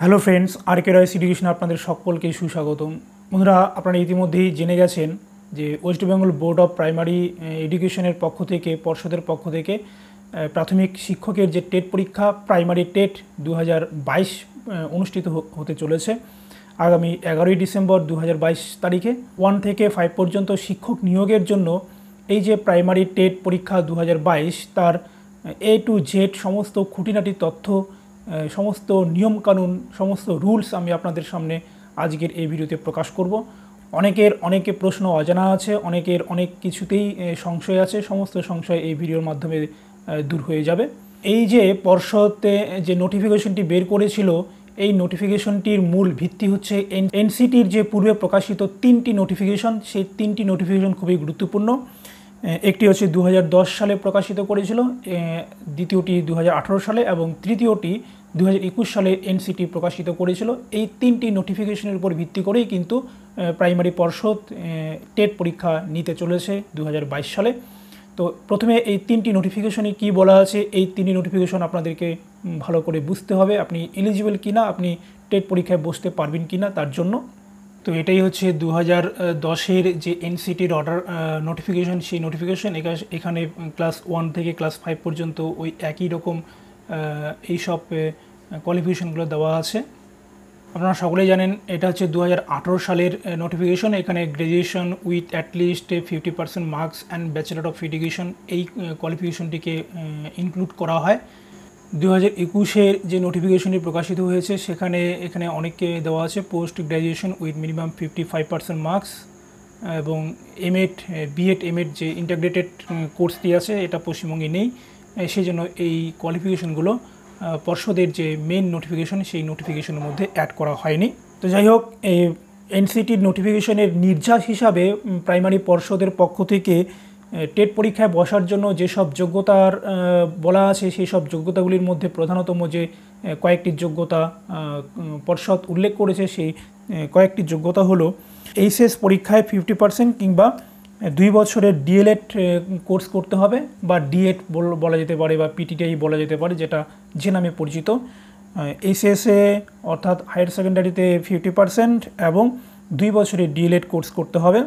Hello friends R K Roy's education আপনাদের সকলকে সুস্বাগতম। বন্ধুরা, আপনারা ইতিমধ্যেই জেনে গেছেন যে West Bengal board of primary এডুকেশনের পক্ষ থেকে, পর্ষদের পক্ষ থেকে প্রাথমিক শিক্ষকের যে টেট পরীক্ষা, প্রাইমারি টেট দু হাজার বাইশ অনুষ্ঠিত হতে চলেছে আগামী এগারোই ডিসেম্বর দু হাজার বাইশ তারিখে। ওয়ান থেকে ফাইভ পর্যন্ত শিক্ষক নিয়োগের জন্য এই যে প্রাইমারি টেট পরীক্ষা দু হাজার বাইশ, তার, এ টু জেড সমস্ত খুঁটিনাটি তথ্য সমস্ত নিয়মকানুন, সমস্ত রুলস আমি আপনাদের সামনে আজকের এই ভিডিওতে প্রকাশ করব। অনেকের অনেকে প্রশ্ন অজানা আছে, অনেকের অনেক কিছুতেই সংশয় আছে, সমস্ত সংশয় এই ভিডিওর মাধ্যমে দূর হয়ে যাবে। এই যে পর্ষদে যে নোটিফিকেশনটি বের করেছিল, এই নোটিফিকেশনটির মূল ভিত্তি হচ্ছে এনসিটির যে পূর্বে প্রকাশিত তিনটি নোটিফিকেশন সেই তিনটি নোটিফিকেশন খুবই গুরুত্বপূর্ণ। একটি হচ্ছে দু হাজার দশ সালে প্রকাশিত করেছিল দ্বিতীয়টি দু হাজার আঠেরো সালে এবং তৃতীয়টি দু হাজার একুশ সালে এনসিটি প্রকাশিত করেছিল। এই তিনটি নোটিফিকেশনের উপর ভিত্তি করেই কিন্তু প্রাইমারি পর্ষদ টেট পরীক্ষা নিতে চলেছে দু হাজার বাইশ সালে। তো প্রথমে এই তিনটি নোটিফিকেশনে কি বলা আছে? এই তিনটি নোটিফিকেশন আপনাদেরকে ভালো করে বুঝতে হবে, আপনি এলিজিবল কিনা, আপনি টেট পরীক্ষায় বসতে পারবেন কিনা তার জন্য। তো এটাই হচ্ছে দু হাজার দশের যে এনসিটির অর্ডার নোটিফিকেশন সেই নোটিফিকেশন এখানে ক্লাস ওয়ান থেকে ক্লাস ফাইভ পর্যন্ত ওই একই রকম এইসব কোয়ালিফিকেশনগুলো দেওয়া আছে। আপনারা সকলেই জানেন এটা হচ্ছে দু হাজার আঠেরো সালের নোটিফিকেশন এখানে graduation with at least fifty percent marks and bachelor of education এই কোয়ালিফিকেশনটিকে ইনক্লুড করা হয়। দু হাজার একুশের যে নোটিফিকেশনটি প্রকাশিত হয়েছে, সেখানে এখানে অনেককে দেওয়া আছে post graduation with minimum fifty five percent marks এবং এমএড বিএড এমএড যে ইন্টাগ্রেটেড কোর্সটি আছে, এটা পশ্চিমবঙ্গে নেই। সেই জন্য এই কোয়ালিফিকেশনগুলো পর্ষদের যে মেন নোটিফিকেশন সেই নোটিফিকেশনের মধ্যে অ্যাড করা হয়নি। তো যাই হোক এনসিটির নোটিফিকেশনের নির্যাস হিসাবে প্রাইমারি পর্ষদের পক্ষ থেকে টেট পরীক্ষায় বসার জন্য যেসব যোগ্যতার বলা আছে সেই সব যোগ্যতাগুলির মধ্যে প্রধানতম যে কয়েকটি যোগ্যতা পর্ষদ উল্লেখ করেছে সেই কয়েকটি যোগ্যতা হলো এইচএস পরীক্ষায় ফিফটি পার্সেন্ট কিংবা দুই বছরের ডিএলএড কোর্স করতে হবে বা ডিএড বলা যেতে পারে বা পিটিটিআই বলা যেতে পারে যেটা যে নামে পরিচিত। এইচএসএ অর্থাৎ হায়ার সেকেন্ডারিতে ফিফটি পার্সেন্ট এবং দুই বছরের ডিএলএড কোর্স করতে হবে।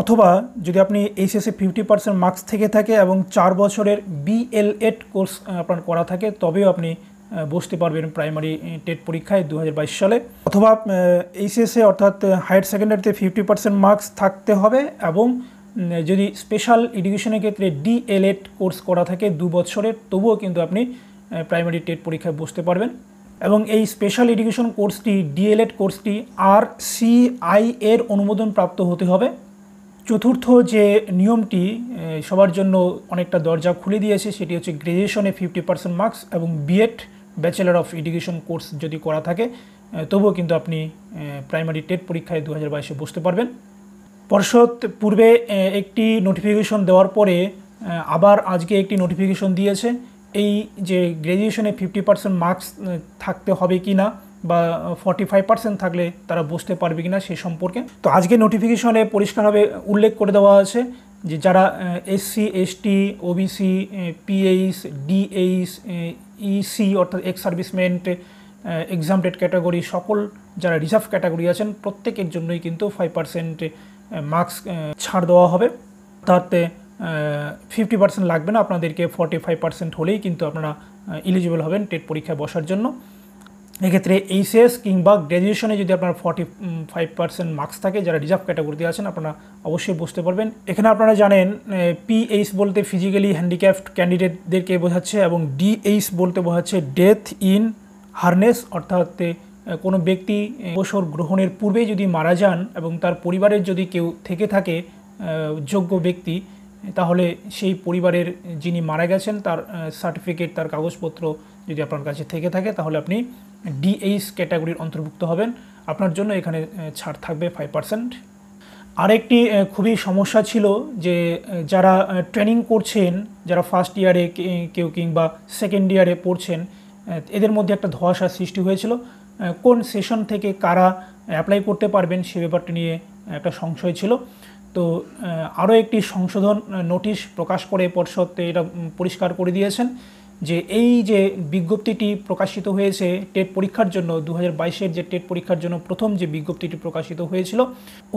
অথবা যদি আপনি এইচএসএ ফিফটি পার্সেন্ট মার্কস থেকে থাকে এবং চার বছরের বিএলএড কোর্স আপনার করা থাকে, তবেও আপনি বসতে পারবেন প্রাইমারি টেট পরীক্ষায় দু হাজার বাইশ সালে। অথবা এইচএসএ অর্থাৎ হায়ার সেকেন্ডারিতে ফিফটি পার্সেন্ট মার্কস থাকতে হবে এবং যদি স্পেশাল এডুকেশনের ক্ষেত্রে ডিএলএড কোর্স করা থাকে দু বছরের, তবুও কিন্তু আপনি প্রাইমারি টেট পরীক্ষায় বসতে পারবেন। এবং এই স্পেশাল এডুকেশন কোর্সটি ডিএলএড কোর্সটি আর সিআই এর অনুমোদন প্রাপ্ত হতে হবে। চতুর্থ যে নিয়মটি সবার জন্য অনেকটা দরজা খুলে দিয়েছে, সেটি হচ্ছে গ্র্যাজুয়েশনে ফিফটি পার্সেন্ট মার্কস এবং BEd bachelor of education course যদি করা থাকে তবুও কিন্তু আপনি প্রাইমারি টেট পরীক্ষায় দু হাজার বাইশে বসতে পারবেন। পর্ষদ পূর্বে একটি নোটিফিকেশন দেওয়ার পরে আবার আজকে একটি নোটিফিকেশন দিয়েছে, এই যে গ্র্যাজুয়েশনে ফিফটি পার্সেন্ট মার্কস থাকতে হবে কি না বা ফর্টি ফাইভ পার্সেন্ট থাকলে তারা বুঝতে পারবে কি না সে সম্পর্কে। তো আজকে নোটিফিকেশনে পরিষ্কারভাবে উল্লেখ করে দেওয়া আছে যে যারা SC ST OBC PH DH EC অর্থাৎ এক্স সার্ভিসমেন্ট এক্সামটেড ক্যাটাগরি সকল যারা রিজার্ভ ক্যাটাগরি আছেন প্রত্যেকের জন্যই কিন্তু ফাইভ পার্সেন্ট মার্কস ছাড় দেওয়া হবে। তাতে ফিফটি পার্সেন্ট লাগবে না, আপনাদেরকে ফর্টি ফাইভ পার্সেন্ট হলেই কিন্তু আপনারা ইলিজিবল হবেন টেট পরীক্ষায় বসার জন্য। এক্ষেত্রে এইচএস কিংবা গ্র্যাজুয়েশনে যদি আপনার ফর্টি ফাইভ পার্সেন্ট মার্কস থাকে, যারা রিজার্ভ ক্যাটাগরিতে আছেন, আপনারা অবশ্যই বুঝতে পারবেন। এখানে আপনারা জানেন পিএইচ বলতে ফিজিক্যালি হ্যান্ডিক্যাপড ক্যান্ডিডেটদেরকে বোঝাচ্ছে এবং ডিএইচ বলতে বোঝাচ্ছে ডেথ ইন হারনেস অর্থাৎ কোনো ব্যক্তি অবসর গ্রহণের পূর্বে যদি মারা যান এবং তার পরিবারের যদি কেউ থেকে থাকে যোগ্য ব্যক্তি, তাহলে সেই পরিবারের যিনি মারা গেছেন, তার সার্টিফিকেট তার কাগজপত্র যদি আপনার কাছে থেকে থাকে, তাহলে আপনি ডিএইচ ক্যাটাগরির অন্তর্ভুক্ত হবেন। আপনার জন্য এখানে ছাড় থাকবে ফাইভ পার্সেন্ট আরেকটি খুবই সমস্যা ছিল যে যারা ট্রেনিং করছেন, যারা ফার্স্ট ইয়ারে কেউ কিংবা সেকেন্ড ইয়ারে পড়ছেন এদের মধ্যে একটা ধোঁয়াশার সৃষ্টি হয়েছিল। কোন সেশন থেকে কারা অ্যাপ্লাই করতে পারবেন সে ব্যাপারটি নিয়ে একটা সংশয় ছিল। তো আরও একটি সংশোধন নোটিশ প্রকাশ করে পর্ষদ এটা পরিষ্কার করে দিয়েছেন। যে এই যে বিজ্ঞপ্তিটি প্রকাশিত হয়েছে টেট পরীক্ষার জন্য দু হাজার যে টেট পরীক্ষার জন্য প্রথম যে বিজ্ঞপ্তিটি প্রকাশিত হয়েছিল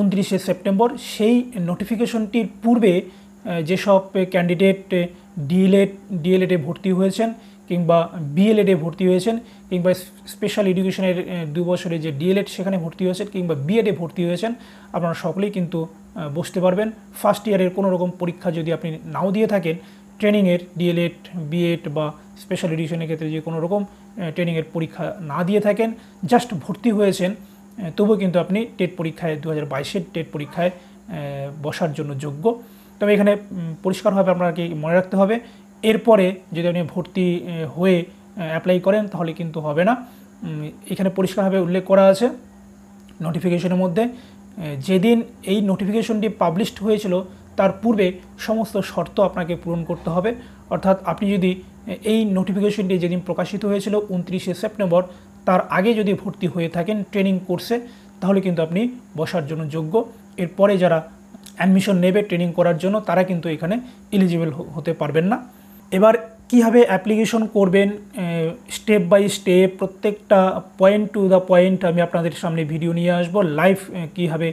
উনত্রিশে সেপ্টেম্বর, সেই নোটিফিকেশনটির পূর্বে যেসব ক্যান্ডিডেট ডিএলএড, ডিএলএডে ভর্তি হয়েছেন কিংবা বিএলএডে ভর্তি হয়েছেন কিংবা স্পেশাল এডুকেশনের দু বছরে যে ডিএলএড সেখানে ভর্তি হয়েছেন কিংবা বিএডে ভর্তি হয়েছেন, আপনারা সকলেই কিন্তু বসতে পারবেন। ফার্স্ট ইয়ারের কোনো রকম পরীক্ষা যদি আপনি নাও দিয়ে থাকেন ট্রেনিংয়ের ডিএলএড, বিএড বা স্পেশাল এডুকেশনের ক্ষেত্রে যে কোনো রকম ট্রেনিংয়ের পরীক্ষা না দিয়ে থাকেন জাস্ট ভর্তি হয়েছেন তবুও কিন্তু আপনি টেট পরীক্ষায় দু হাজার বাইশের টেট পরীক্ষায় বসার জন্য যোগ্য। তবে এখানে পরিষ্কারভাবে আপনাকে মনে রাখতে হবে, এরপরে যদি আপনি ভর্তি হয়ে অ্যাপ্লাই করেন, তাহলে কিন্তু হবে না। এখানে পরিষ্কারভাবে উল্লেখ করা আছে নোটিফিকেশনের মধ্যে যেদিন এই নোটিফিকেশনটি পাবলিশড হয়েছিল তার পূর্বে সমস্ত শর্ত আপনাকে পূরণ করতে হবে। অর্থাৎ আপনি যদি এই নোটিফিকেশনটি যেদিন প্রকাশিত হয়েছিল উনত্রিশে সেপ্টেম্বর, তার আগে যদি ভর্তি হয়ে থাকেন ট্রেনিং কোর্সে তাহলে কিন্তু আপনি বসার জন্য যোগ্য। এরপরে যারা অ্যাডমিশন নেবে ট্রেনিং করার জন্য, তারা কিন্তু এখানে এলিজিবল হতে পারবেন না। এবার কীভাবে অ্যাপ্লিকেশন করবেন স্টেপ বাই স্টেপ প্রত্যেকটা পয়েন্ট টু দ্য পয়েন্ট আমি আপনাদের সামনে ভিডিও নিয়ে আসব। লাইভ কীভাবে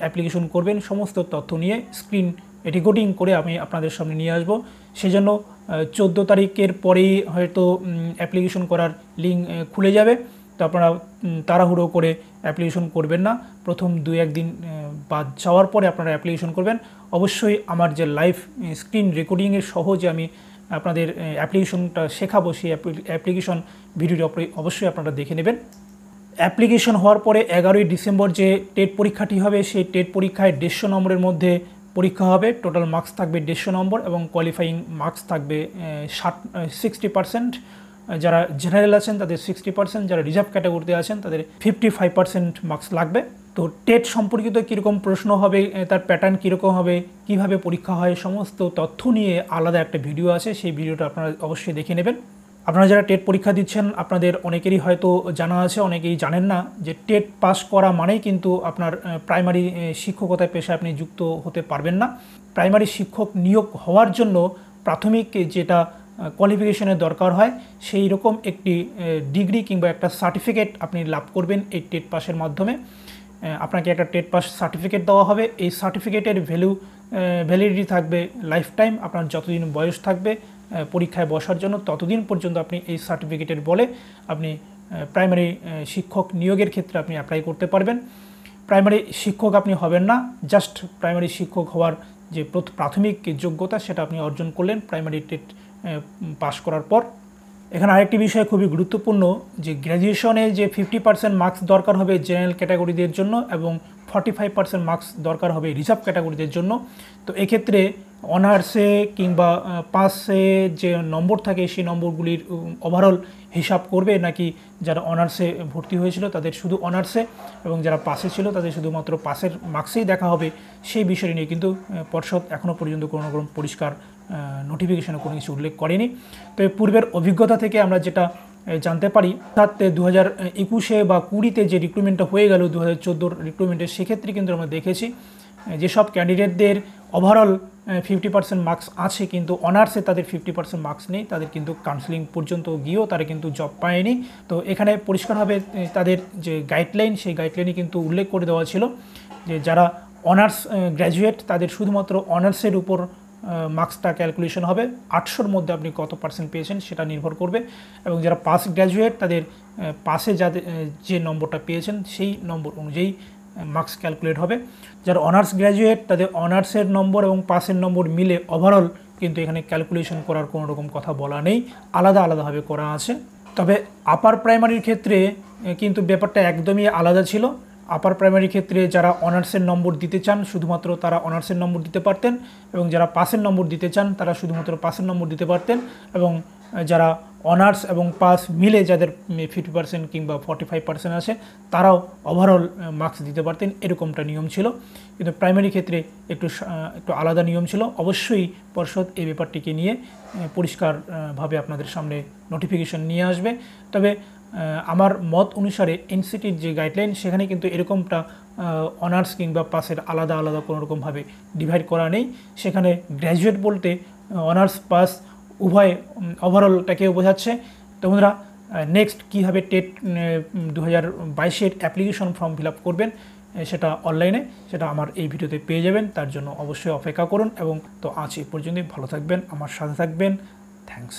অ্যাপ্লিকেশন করবেন, সমস্ত তথ্য নিয়ে স্ক্রিন রেকর্ডিং করে আমি আপনাদের সামনে নিয়ে আসব। সেজন্য চোদ্দ তারিখের পরেই হয়তো অ্যাপ্লিকেশন করার লিঙ্ক খুলে যাবে। তো আপনারা তাড়াহুড়ো করে অ্যাপ্লিকেশন করবেন না। প্রথম দু একদিন বাদ যাওয়ার পরে আপনারা অ্যাপ্লিকেশন করবেন। অবশ্যই আমার যে লাইভ স্ক্রিন রেকর্ডিংয়ের সহজে আমি আপনাদের অ্যাপ্লিকেশনটা শেখাবো। সেই অ্যাপ্লিকেশন ভিডিওটি অবশ্যই আপনারা দেখে নেবেন। অ্যাপ্লিকেশন হওয়ার পরে এগারোই ডিসেম্বর যে টেট পরীক্ষাটি হবে, সেই টেট পরীক্ষায় দেড়শো নম্বরের মধ্যে পরীক্ষা হবে। টোটাল মার্কস থাকবে দেড়শো নম্বর এবং কোয়ালিফাইং মার্কস থাকবে ষাট সিক্সটি পার্সেন্ট। যারা জেনারেল আছেন, তাদের সিক্সটি পার্সেন্ট। যারা রিজার্ভ ক্যাটাগরিতে আছেন, তাদের ফিফটি ফাইভ পার্সেন্ট মার্কস লাগবে। তো টেট সম্পর্কিত কীরকম প্রশ্ন হবে তার প্যাটার্ন কীরকম হবে, কীভাবে পরীক্ষা হয়, সমস্ত তথ্য নিয়ে আলাদা একটা ভিডিও আছে। সেই ভিডিওটা আপনারা অবশ্যই দেখে নেবেন। আপনারা যারা টেট পরীক্ষা দিচ্ছেন, আপনাদের অনেকেরই হয়তো জানা আছে, অনেকেই জানেন না যে টেট পাস করা মানেই কিন্তু আপনার প্রাইমারি শিক্ষকতায় পেশায় আপনি যুক্ত হতে পারবেন না। প্রাইমারি শিক্ষক নিয়োগ হওয়ার জন্য প্রাথমিক যেটা কোয়ালিফিকেশনের দরকার হয়, সেই রকম একটি ডিগ্রি কিংবা একটা সার্টিফিকেট আপনি লাভ করবেন এই টেট পাসের মাধ্যমে। আপনাকে একটা টেট পাস সার্টিফিকেট দেওয়া হবে। এই সার্টিফিকেটের ভ্যালু ভ্যালিডিটি থাকবে লাইফ টাইম আপনার যতদিন বয়স থাকবে পরীক্ষায় বসার জন্য ততদিন পর্যন্ত আপনি এই সার্টিফিকেটের বলে আপনি প্রাইমারি শিক্ষক নিয়োগের ক্ষেত্রে আপনি অ্যাপ্লাই করতে পারবেন। প্রাইমারি শিক্ষক আপনি হবেন না জাস্ট প্রাইমারি শিক্ষক হওয়ার যে প্রথ- প্রাথমিক যোগ্যতা সেটা আপনি অর্জন করলেন প্রাইমারি টেট পাস করার পর। এখানে আরেকটি বিষয় খুবই গুরুত্বপূর্ণ যে গ্র্যাজুয়েশনে যে ফিফটি পার্সেন্ট মার্কস দরকার হবে জেনারেল ক্যাটাগরিদের জন্য এবং ফর্টি ফাইভ পার্সেন্ট মার্কস দরকার হবে রিজার্ভ ক্যাটাগরিদের জন্য। তো এক্ষেত্রে অনার্সে কিংবা পাসে যে নম্বর থাকে সেই নম্বরগুলির ওভারঅল হিসাব করবে নাকি যারা অনার্সে ভর্তি হয়েছিল তাদের শুধু অনার্সে এবং যারা পাসে ছিল তাদের শুধুমাত্র পাসের মার্কসেই দেখা হবে। সেই বিষয় নিয়ে কিন্তু পর্ষদ এখনও পর্যন্ত কোনো রকম পরিষ্কার নোটিফিকেশনে কোনো কিছু উল্লেখ করেনি। তবে পূর্বের অভিজ্ঞতা থেকে আমরা যেটা জানতে পারি। অর্থাৎ দু হাজার একুশে বা কুড়িতে যে রিক্রুটমেন্টটা হয়ে গেল দু হাজার চোদ্দোর রিক্রুটমেন্টের সেক্ষেত্রে কিন্তু আমরা দেখেছি যেসব ক্যান্ডিডেটদের ওভারঅল ফিফটি পার্সেন্ট মার্কস আছে, কিন্তু অনার্সে তাদের ফিফটি পার্সেন্ট মার্কস নেই, তাদের কিন্তু কাউন্সিলিং পর্যন্ত গিয়েও তারা কিন্তু জব পায়নি। তো এখানে পরিষ্কারভাবে তাদের যে গাইডলাইন সেই গাইডলাইনে কিন্তু উল্লেখ করে দেওয়া ছিল যে যারা অনার্স গ্র্যাজুয়েট তাদের শুধুমাত্র অনার্সের উপর মার্কসটা ক্যালকুলেশন হবে। আটশোর মধ্যে আপনি কত পার্সেন্ট পেয়েছেন সেটা নির্ভর করবে এবং যারা পাস গ্র্যাজুয়েট তাদের পাসে যাদের যে নম্বরটা পেয়েছেন সেই নম্বর অনুযায়ী মার্কস ক্যালকুলেট হবে। যারা অনার্স গ্র্যাজুয়েট তাদের অনার্সের নম্বর এবং পাসের নম্বর মিলে ওভারঅল কিন্তু এখানে ক্যালকুলেশন করার কোনো রকম কথা বলা নেই। আলাদা আলাদাভাবে করা আছে। তবে আপার প্রাইমারির ক্ষেত্রে কিন্তু ব্যাপারটা একদমই আলাদা ছিল। আপার প্রাইমারি ক্ষেত্রে যারা অনার্সের নম্বর দিতে চান, শুধুমাত্র তারা অনার্সের নম্বর দিতে পারতেন এবং যারা পাসের নম্বর দিতে চান, তারা শুধুমাত্র পাসের নম্বর দিতে পারতেন এবং যারা অনার্স এবং পাস মিলে যাদের ফিফটি পার্সেন্ট কিংবা ফর্টি ফাইভ পার্সেন্ট আছে, তারাও ওভারঅল মার্কস দিতে পারতেন। এরকমটা নিয়ম ছিল। কিন্তু প্রাইমারি ক্ষেত্রে একটু একটু আলাদা নিয়ম ছিল। অবশ্যই পর্ষদ এই ব্যাপারটিকে নিয়ে পরিষ্কারভাবে আপনাদের সামনে নোটিফিকেশন নিয়ে আসবে। তবে আমার মত অনুসারে এনসিটির যে গাইডলাইন সেখানে কিন্তু এরকমটা অনার্স কিংবা পাসের আলাদা আলাদা কোনো রকমভাবে ডিভাইড করা নেই। সেখানে গ্র্যাজুয়েট বলতে অনার্স পাস উভয় ওভারঅলটাকেও বোঝাচ্ছে। তো বন্ধুরা নেক্সট কীভাবে টেট দু হাজার বাইশের অ্যাপ্লিকেশন ফর্ম ফিল আপ করবেন সেটা অনলাইনে সেটা আমার এই ভিডিওতে পেয়ে যাবেন। তার জন্য অবশ্যই অপেক্ষা করুন এবং তো আজ এই পর্যন্তই। ভালো থাকবেন, আমার সাথে থাকবেন। থ্যাঙ্কস